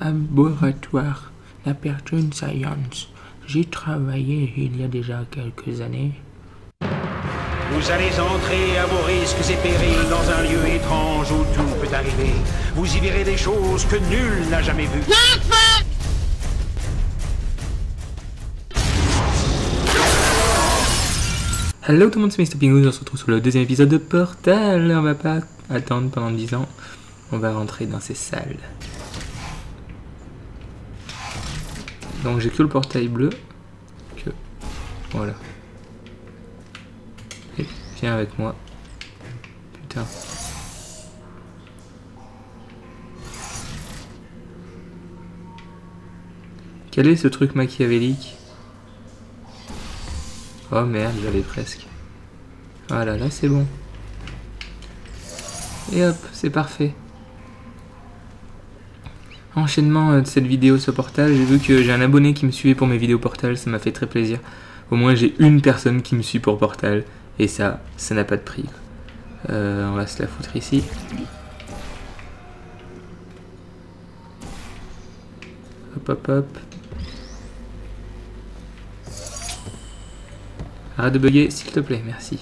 laboratoire Pertune Science. J'y travaillais il y a déjà quelques années. Vous allez entrer à vos risques et périls dans un lieu étrange où tout peut arriver. Vous y verrez des choses que nul n'a jamais vues. Hello tout le monde, c'est Mr. Pingu, on se retrouve sur le deuxième épisode de Portal. On va pas attendre pendant 10 ans, on va rentrer dans ces salles. Donc j'ai que le portail bleu. Que. Voilà. Et viens avec moi. Putain. Quel est ce truc machiavélique? Oh merde, j'avais presque. Voilà, là c'est bon. Et hop, c'est parfait. Enchaînement euh, de cette vidéo sur Portal, j'ai vu que j'ai un abonné qui me suivait pour mes vidéos Portal, ça m'a fait très plaisir. Au moins j'ai une personne qui me suit pour Portal, et ça, ça n'a pas de prix. Euh, on va se la foutre ici. Hop hop hop. Arrête de bugger, s'il te plaît, merci.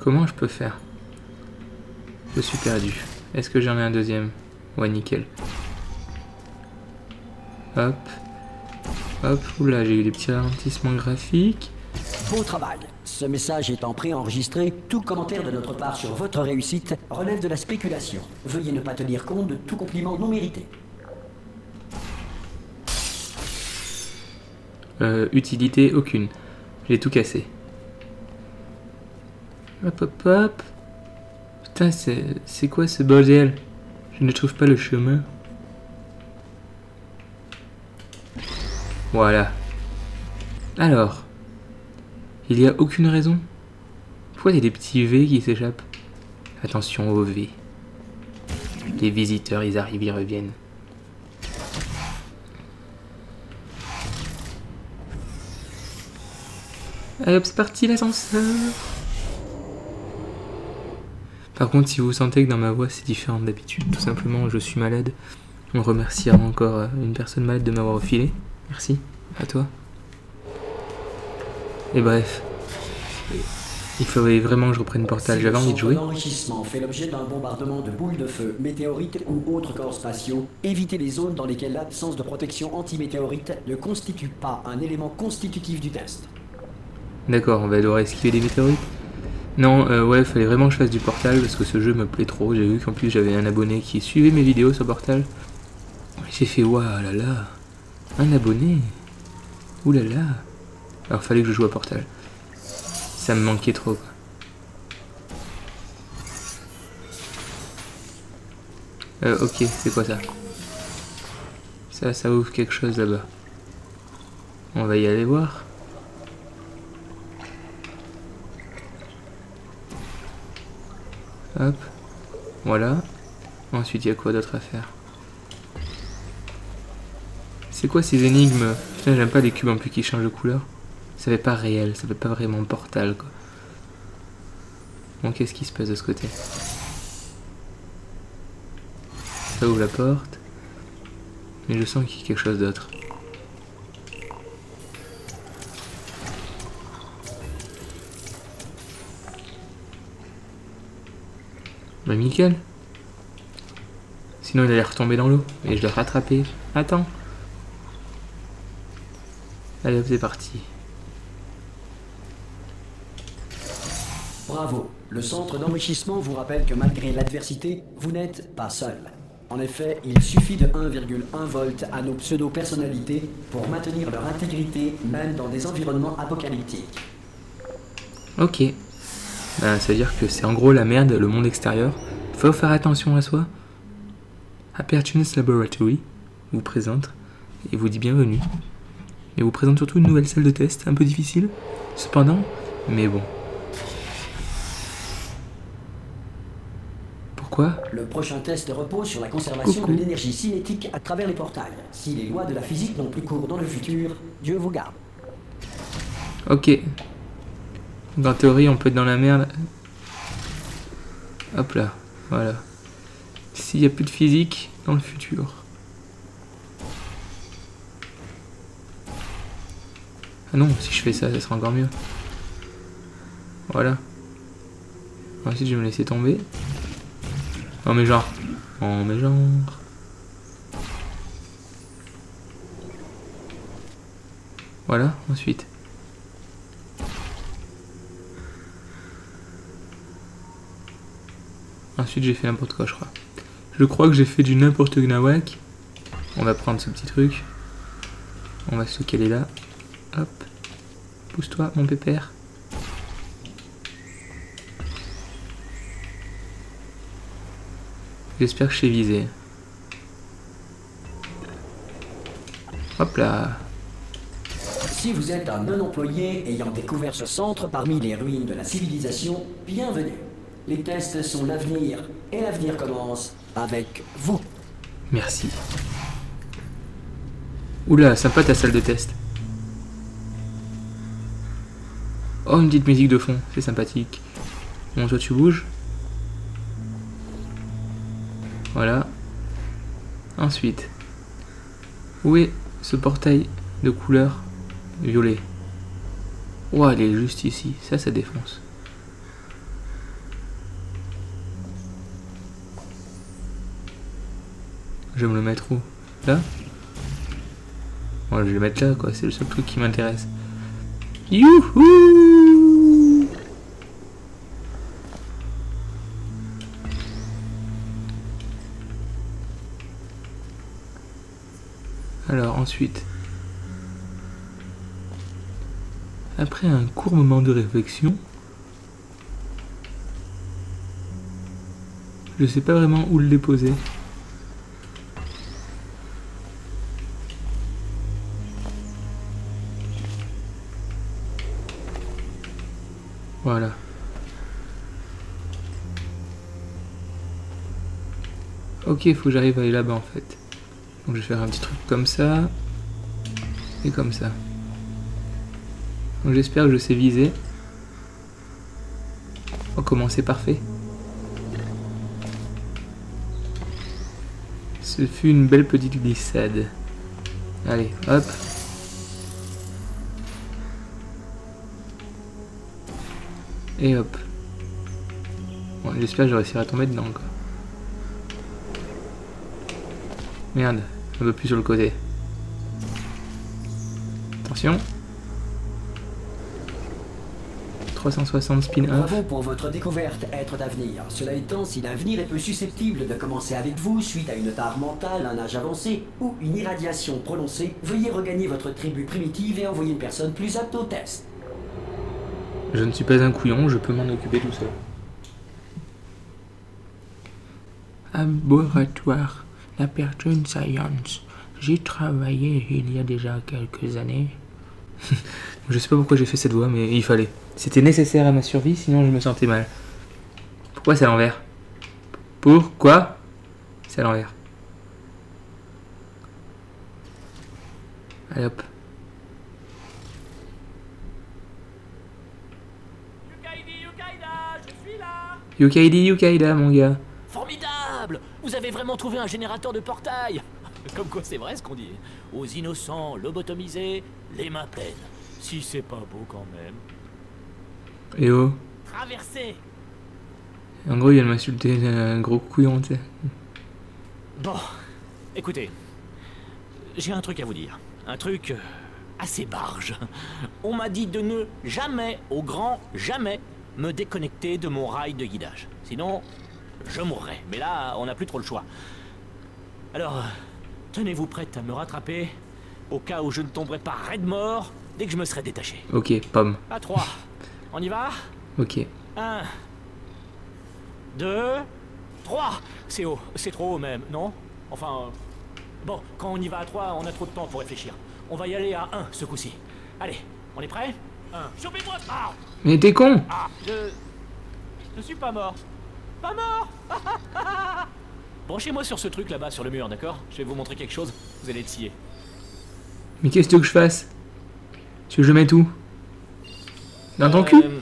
Comment je peux faire? Je suis perdu. Est-ce que j'en ai un deuxième? Ouais, nickel. Hop. Hop, oula, j'ai eu des petits ralentissements graphiques. Beau travail. Ce message étant préenregistré, tout commentaire de notre part sur votre réussite relève de la spéculation. Veuillez ne pas tenir compte de tout compliment non mérité. Euh, utilité aucune. J'ai tout cassé. Hop hop hop. Putain, c'est quoi ce bordel? Je ne trouve pas le chemin. Voilà. Alors. Il n'y a aucune raison? Pourquoi il y a des petits V qui s'échappent? Attention aux V. Les visiteurs, ils arrivent, ils reviennent. Allez hop, c'est parti l'ascenseur par contre, si vous sentez que dans ma voix c'est différent d'habitude, tout simplement je suis malade, on remerciera encore euh, une personne malade de m'avoir refilé. Merci, à toi. Et bref, il faudrait vraiment que je reprenne Portal, j'avais envie de jouer. L'enrichissement fait l'objet d'un bombardement de boules de feu, météorites ou autres corps spatiaux. Évitez les zones dans lesquelles l'absence de protection anti-météorite ne constitue pas un élément constitutif du test. D'accord, on va devoir esquiver des météorites non, euh, ouais, fallait vraiment que je fasse du Portal parce que ce jeu me plaît trop. J'ai vu qu'en plus j'avais un abonné qui suivait mes vidéos sur Portal. J'ai fait waouh là là, un abonné. Ouh là là. Alors fallait que je joue à Portal. Ça me manquait trop. Euh, ok, c'est quoi ça? Ça, ça ouvre quelque chose là-bas. On va y aller voir. Hop. Voilà. Ensuite, il y a quoi d'autre à faire? C'est quoi ces énigmes? Putain, j'aime pas les cubes en plus qui changent de couleur. Ça fait pas réel, ça fait pas vraiment portal, quoi. Bon, qu'est-ce qui se passe de ce côté? Ça ouvre la porte. Mais je sens qu'il y a quelque chose d'autre. Bah nickel. Sinon il allait retomber dans l'eau. Et je dois rattraper. Attends. Allez c'est parti. Bravo. Le centre d'enrichissement vous rappelle que malgré l'adversité, vous n'êtes pas seul. En effet, il suffit de 1,1 volt à nos pseudo-personnalités pour maintenir leur intégrité même dans des environnements apocalyptiques. Ok. Ben, ça veut dire que c'est en gros la merde, le monde extérieur. Faut faire attention à soi. Apertunis Laboratory vous présente et vous dit bienvenue. Et vous présente surtout une nouvelle salle de test, un peu difficile, cependant, mais bon. quoi Le prochain test repose sur la conservation Coucou. de l'énergie cinétique à travers les portails. Si les lois de la physique n'ont plus cours dans le futur, Dieu vous garde. Ok. En théorie, on peut être dans la merde. Hop là, voilà. S'il n'y a plus de physique dans le futur. Ah non, si je fais ça, ça sera encore mieux. Voilà. Ensuite, je vais me laisser tomber. Oh mais genre. Oh mais genre. Voilà, ensuite. Ensuite, j'ai fait n'importe quoi, je crois. Je crois que j'ai fait du n'importe gnawak. On va prendre ce petit truc. On va se caler là. Hop. Pousse-toi, mon pépère. J'espère que je sais viser. Hop là. Si vous êtes un non-employé ayant découvert ce centre parmi les ruines de la civilisation, bienvenue. Les tests sont l'avenir, et l'avenir commence avec vous. Merci. Oula, sympa ta salle de test. Oh, une petite musique de fond, c'est sympathique. Bon, toi tu bouges. Voilà. Ensuite. Où est ce portail de couleur violet? Ouah, il est juste ici. Ça, ça défonce. Je vais me le mettre où? Là? Moi, je vais le mettre là, quoi. C'est le seul truc qui m'intéresse. Youhou Alors, ensuite. Après un court moment de réflexion, je sais pas vraiment où le déposer. Ok, il faut que j'arrive à aller là-bas en fait. Donc je vais faire un petit truc comme ça. Et comme ça. Donc j'espère que je sais viser. Oh comment c'est parfait. Ce fut une belle petite glissade. Allez, hop. Et hop. Bon, j'espère que je réussirai à tomber dedans quoi. Merde, un peu plus sur le côté. Attention. 360 spin off. Bravo pour votre découverte, être d'avenir. Cela étant, si l'avenir est peu susceptible de commencer avec vous suite à une tare mentale, un âge avancé ou une irradiation prononcée, veuillez regagner votre tribu primitive et envoyer une personne plus apte au test. Je ne suis pas un couillon, je peux m'en occuper tout seul. Laboratoire, la personne science. J'ai travaillé il y a déjà quelques années. je sais pas pourquoi j'ai fait cette voix, mais il fallait. C'était nécessaire à ma survie, sinon je me sentais mal. Pourquoi c'est à l'envers? Pourquoi c'est à l'envers? Allez hop. Yukaidi, Yukaida, je suis là Yukaidi Yukaida, mon gars. Vraiment trouvé un générateur de portail Comme quoi c'est vrai ce qu'on dit. Aux innocents lobotomisés, les mains pleines. Si c'est pas beau quand même. Et oh Traversez En gros, il vient m'insulter, un gros couillon, tu sais. Bon, écoutez, j'ai un truc à vous dire. Un truc euh, assez barge. On m'a dit de ne jamais, au grand jamais, me déconnecter de mon rail de guidage. Sinon, je mourrais. Mais là, on n'a plus trop le choix. Alors, tenez-vous prête à me rattraper, au cas où je ne tomberai pas raide mort dès que je me serai détaché. Ok, pomme. À trois. On y va? Ok. Un, deux, trois. C'est haut, c'est trop haut même, non? Enfin, bon, quand on y va à trois, on a trop de temps pour réfléchir. On va y aller à un ce coup-ci. Allez, on est prêt? Un. Chopez-moi Ah, Mais t'es con ah, je... Je suis pas mort. Pas mort Branchez-moi sur ce truc là-bas, sur le mur, d'accord? Je vais vous montrer quelque chose, vous allez être scié. Mais qu'est-ce que tu veux que je fasse? Tu veux que je mette où? Dans ton cul? Euh,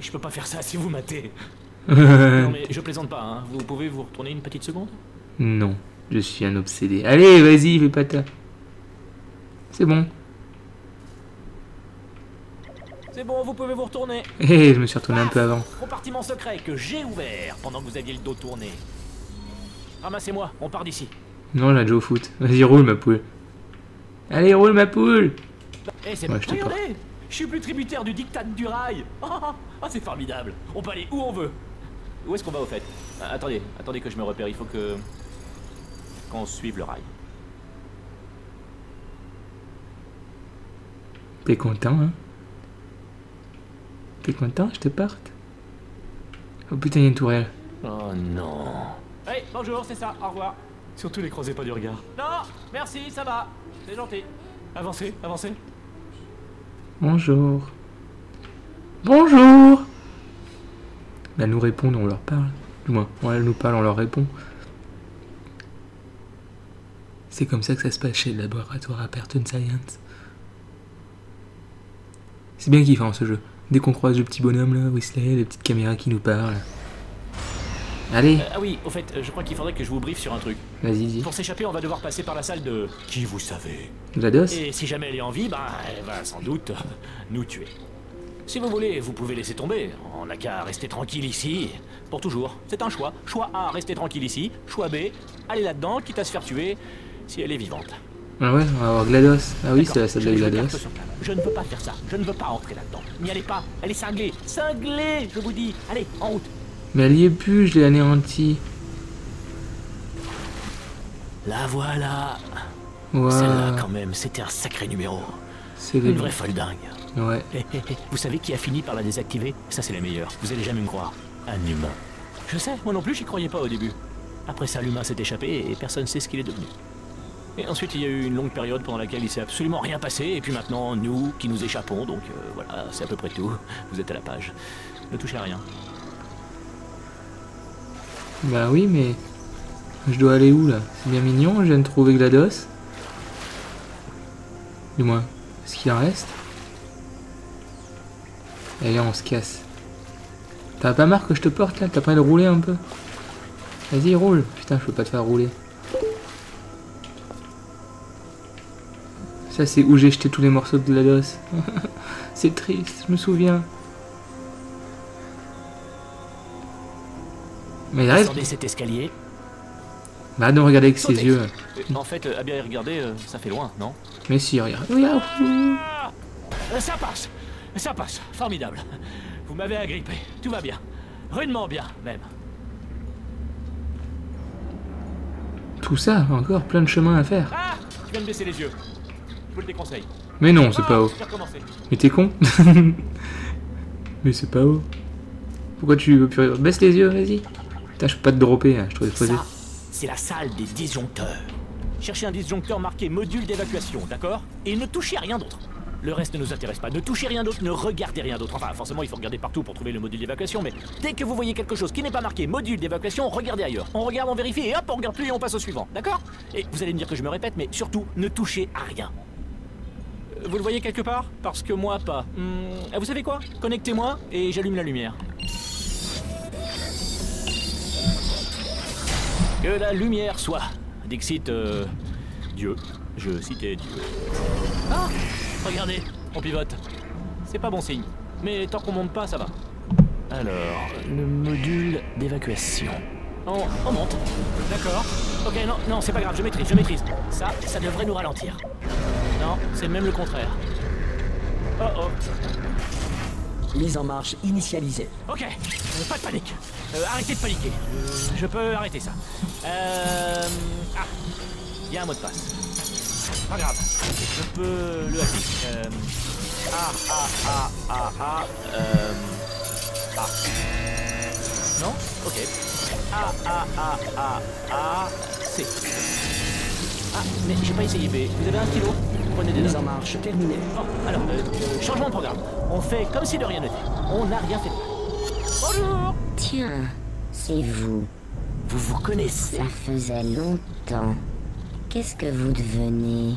Je peux pas faire ça si vous matez. Non mais je plaisante pas, hein. Vous pouvez vous retourner une petite seconde? Non, je suis un obsédé. Allez, vas-y, fais pas ta. C'est bon. C'est bon, vous pouvez vous retourner. Hé, je me suis retourné un peu avant. Compartiment secret que j'ai ouvert pendant que vous aviez le dos tourné. Ramassez-moi, on part d'ici. Non, là, au foot. Vas-y, roule, ma poule. Allez, roule, ma poule Eh, c'est Ouais, Regardez Je suis plus tributaire du diktat du rail oh, oh, c'est formidable On peut aller où on veut Où est-ce qu'on va au fait? Ah, Attendez, attendez que je me repère, il faut que... qu'on suive le rail. T'es content, hein? T'es content, je te parte Oh putain, il y a une tourelle. Oh non Hey, bonjour, c'est ça, au revoir. Surtout les croisez pas du regard. Non, merci, ça va. C'est gentil. Avancez, avancez. Bonjour. Bonjour Elles nous répondent, on leur parle. Du moins, elles nous parlent, on leur répond. C'est comme ça que ça se passe chez le laboratoire Aperton Science. C'est bien kiffant ce jeu. Dès qu'on croise le petit bonhomme là, Whistler, les petites caméras qui nous parlent. Allez, Euh, ah oui, au fait, euh, je crois qu'il faudrait que je vous briefe sur un truc. vas-y, dis. Pour s'échapper, on va devoir passer par la salle de... Qui vous savez? GLaDOS Et si jamais elle est en vie, ben, elle va sans doute nous tuer. Si vous voulez, vous pouvez laisser tomber. On n'a qu'à rester tranquille ici. Pour toujours. C'est un choix. Choix A, rester tranquille ici. Choix B, aller là-dedans, quitte à se faire tuer, si elle est vivante. Ah ouais, on va avoir GLaDOS. Ah oui, c'est la je- de GLaDOS. Je ne veux pas faire ça. Je ne veux pas entrer là-dedans. N'y allez pas. Elle est cinglée. Cinglée, je vous dis. Allez, en route. Mais elle y est plus, je l'ai anéanti. La voilà. Celle-là, Waouh, quand même, c'était un sacré numéro. c'est Une vraie folle dingue. Ouais. Hé, hé, hé, Vous savez qui a fini par la désactiver? Ça, c'est les meilleurs. Vous allez jamais me croire. Un humain. Je sais, moi non plus, j'y croyais pas au début. Après ça, l'humain s'est échappé et personne ne sait ce qu'il est devenu. Et ensuite, il y a eu une longue période pendant laquelle il s'est absolument rien passé. Et puis maintenant, nous qui nous échappons. Donc euh, voilà, c'est à peu près tout. Vous êtes à la page. Ne touchez à rien. Bah oui, mais je dois aller où là? C'est bien mignon, je viens de trouver GLaDOS. Du moins, est-ce qu'il en reste Allez, on se casse. T'as pas marre que je te porte là? T'as pas de rouler un peu? Vas-y, roule. Putain, je peux pas te faire rouler. Ça, c'est où j'ai jeté tous les morceaux de GLaDOS. c'est triste, je me souviens. Mais arrête Descendez cet escalier. Bah non, regardez avec ses Sautez. yeux. Euh, En fait, euh, à bien y regarder, euh, ça fait loin, non? Mais si, regarde. Ah Euh, Ça passe Ça passe Formidable Vous m'avez agrippé. Tout va bien. Rudement bien, même. Tout ça, encore plein de chemin à faire. Ah Je viens de baisser les yeux. Le déconseille. Mais non, c'est Ah, pas haut. Vais recommencer. Mais t'es con Mais c'est pas haut. Pourquoi tu veux plus... Baisse les yeux, vas-y. Putain, je peux pas te dropper, hein, je trouvais posé. Ça, c'est la salle des disjoncteurs. Cherchez un disjoncteur marqué module d'évacuation, d'accord? Et ne touchez à rien d'autre. Le reste ne nous intéresse pas. Ne touchez rien d'autre, ne regardez rien d'autre. Enfin, forcément, il faut regarder partout pour trouver le module d'évacuation, mais dès que vous voyez quelque chose qui n'est pas marqué module d'évacuation, regardez ailleurs. On regarde, on vérifie, et hop, on regarde plus et on passe au suivant, d'accord? Et vous allez me dire que je me répète, mais surtout, ne touchez à rien. Vous le voyez quelque part? Parce que moi, pas. Hmm, vous savez quoi? Connectez-moi et j'allume la lumière. Que la lumière soit. Dixit, euh, Dieu. Je citais Dieu. Ah Regardez, on pivote. C'est pas bon signe. Mais tant qu'on monte pas, ça va. Alors, le module d'évacuation. On, on monte. D'accord. Ok, non, non, c'est pas grave, je maîtrise, je maîtrise. Ça, ça devrait nous ralentir. Non, c'est même le contraire. Oh oh. Mise en marche initialisée. Ok, euh, pas de panique. Euh, arrêtez de paniquer. Euh, je peux arrêter ça. Euh... Ah, il y a un mot de passe. Pas grave, je peux le hacker. Euh... Ah, ah, ah, ah, ah, euh... Ah. Non Ok. Ah, ah, ah, ah, ah, C. Ah, mais j'ai pas essayé B. Vous avez un stylo Prenez des en marche terminée. Bon, alors, euh, changement de programme. On fait comme si de rien n'était. On n'a rien fait. de mal. Bonjour Tiens, c'est vous. Vous vous connaissez Ça faisait longtemps. Qu'est-ce que vous devenez?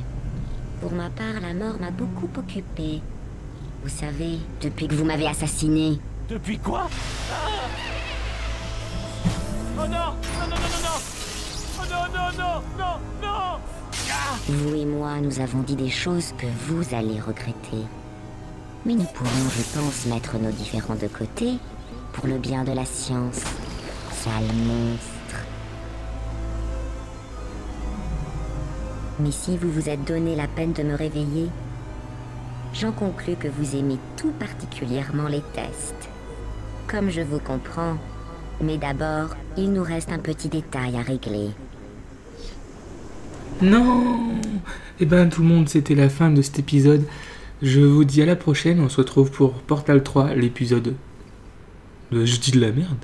Pour ma part, la mort m'a beaucoup occupée. Vous savez, depuis que vous m'avez assassiné. Depuis quoi? Ah Oh non Non, non, non, non, non Oh non, non, non, non, non Vous et moi, nous avons dit des choses que vous allez regretter. Mais nous pourrons, je pense, mettre nos différends de côté pour le bien de la science. Sale monstre. Mais si vous vous êtes donné la peine de me réveiller, j'en conclus que vous aimez tout particulièrement les tests. Comme je vous comprends. Mais d'abord, il nous reste un petit détail à régler. Non Eh ben tout le monde, c'était la fin de cet épisode. Je vous dis à la prochaine, on se retrouve pour Portal 3, l'épisode... Je dis de la merde.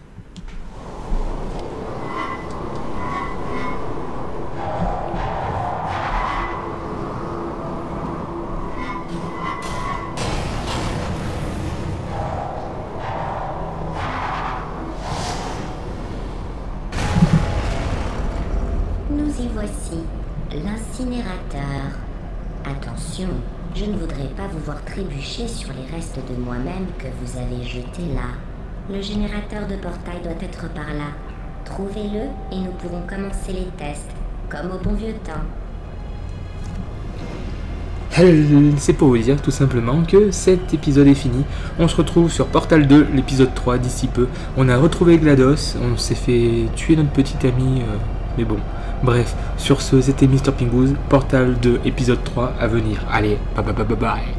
Je ne voudrais pas vous voir trébucher sur les restes de moi-même que vous avez jetés là. Le générateur de portail doit être par là. Trouvez-le et nous pourrons commencer les tests, comme au bon vieux temps. Euh, C'est pour vous dire tout simplement que cet épisode est fini. On se retrouve sur Portal 2, l'épisode 3 d'ici peu. On a retrouvé GLaDOS, on s'est fait tuer notre petit ami, euh, mais bon. Bref, sur ce, c'était Mr. Pingouz, Portal 2, épisode 3 à venir. Allez, bye bye bye bye bye.